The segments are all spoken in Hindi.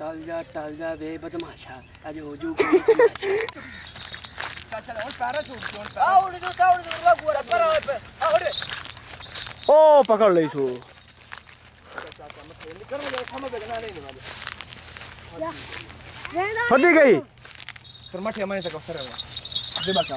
टाल जा टाल जा बे बदमाशा। आज हो जू ओ पकड़ ले सो फटी गई। फिर मठिया मैं तक अवसर है दे बचा।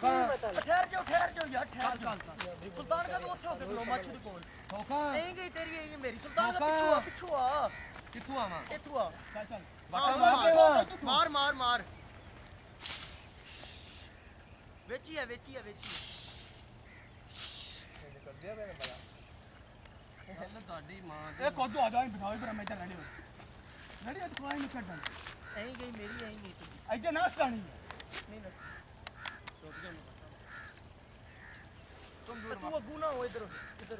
ठहर जाओ ठहर जाओ यार ठहर जाओ सुल्तान का तो उठो के लो मछली को ठोका नहीं गई तेरी ये मेरी सुल्तान का पिछुआ पिछुआ किथु आमा ਇੱਥੋਂ ਆ चल चल ਹਾਂ, बटा ਮਾਰ ਮਾਰ ਮਾਰ ਮਾਰ ਵਿੱਚ ਹੀ ਆ ਵਿੱਚ ਹੀ ਆ ਵਿੱਚ ਹੀ ए कोदो आदा बिठाओ पर मैं इधर रेडी हो रेडी आज कोई नहीं छड़न ਐਂ ਗਈ ਮੇਰੀ ਐਂ ਗਈ ਤੇਰੀ इधर नाश्ता नहीं ਨਹੀਂ ਨਾ ਤੂੰ ਅੱਗੂ ਨਾ ਹੋ ਇਧਰ ਇਧਰ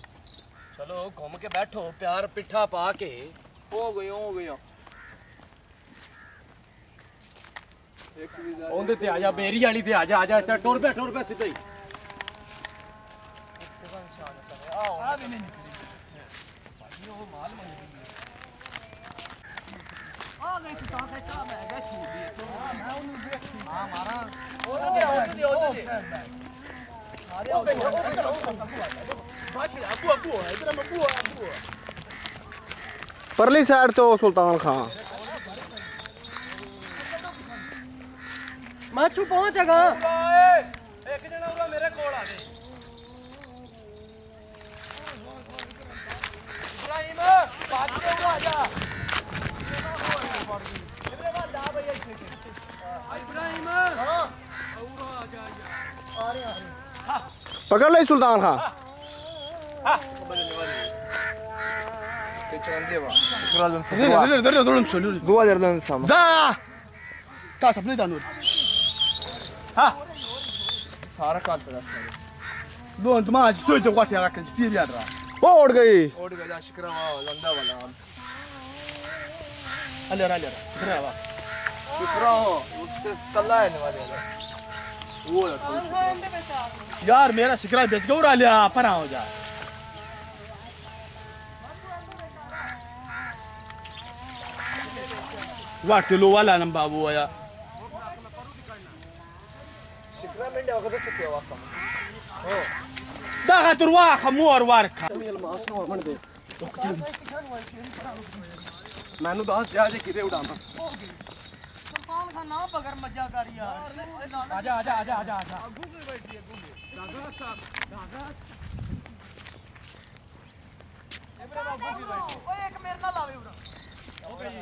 नेम बरा पे ओए ओए ओए तो माचू नेम बरा पे नेम बरा पे परले साइड ते वटा मार रहे हैं इधर इधर इधर कोई दस दिन से ना खदे से ना ਅਨ ਮੈਂ ਆ ਨਿਮ ਕੀ ਨਾ हो गई हो गई तीन चार हो गई ਚਲੋ ਘੁੰਮ ਕੇ ਬੈਠੋ ਪਿਆਰ ਪਿੱਠਾ ਪਾ ਕੇ हो गई हो गई ਉਹਦੇ ਤੇ ਆ ਜਾ ਬੇਰੀ ਵਾਲੀ ਤੇ ਆ ਜਾ ਆ ਜਾ ਇੱਥੇ ਟੁਰ ਪਿਆ ਟੁਰ ਪਿਆ ਸਿੱਧਾ ਹੀ आ भी नहीं निकली परली साइड तो सुल्तान खान ਮਾਛੂ ਪਹੁੰਚੇਗਾ ਇੱਕ ਜਣਾ ਉਹਦਾ ਮੇਰੇ ਕੋਲ ਆ ਦੇ ਇਬਰਾਹਿਮ ਬਾਤ ਕੇ ਉਹ ਆ ਜਾ ਇਬਰੇ ਬਾਦ ਜਾ ਭਈਆ ਇੱਥੇ ਇਬਰਾਹਿਮ परली साइड तो सुल्तान खां माछू पहुँच जगह पकड़ ले सुल्तान खां वो उड़ गई ओड गया शिकरा वा लंदा वाला अले रा ले शिकरा वा शिकरा हो उससे कल्ला है वाले वो है थोड़ी यार मेरा शिकरा बेच के उड़ा लिया परा हो जा वाटेलोवाला ನಮ್ಮ ಬಾಬುಯ ಶಿಕ್ರಾ ಮಂಡೆ ಹೋಗದ ಸುತ್ತೇವಪ್ಪ ಓ ದಾಗತುರ ವಾಖ ಮೂರ್ ವಾರ್ಕ ਮੈਨੂੰ ਦੱਸ ਜਾ ਜੇ ਕਿਤੇ ਉਡਾਉਂਦਾ ਸੁਲਤਾਨ ਖਾਨ ਨਾ ਬਗਰ ਮੱਜਾ ਕਰ ਯਾਰ ਆ ਜਾ ਆ ਜਾ ਆ ਜਾ ਆ ਜਾ ਅੱਗੂ ਕੇ ਬੈਠੀ ਅੱਗੂ ਕੇ ਦਾਦਾ ਸਾਹਿਬ ਦਾਦਾ ਇਹ ਬਰਾ ਬਾਬੂ ਜੀ ਬੈਠੇ ਓਏ ਇੱਕ ਮੇਰੇ ਨਾਲ ਆਵੇ ਉਰਾ ਓਕੇ ਜੀ।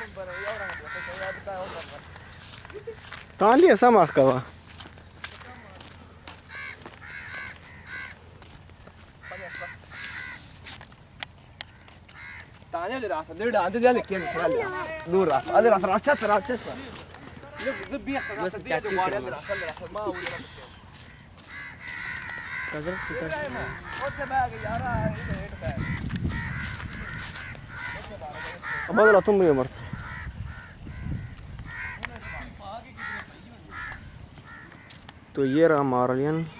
के तुम यो रंग तो याद का हो Tá ali essa marca lá. ताने दे रास दे डांते दे लेके निकल दूर रास अदे रास रास चत रास चत जब भी रास दे दे वाले रास रास माँ वो incluyera a Marlene.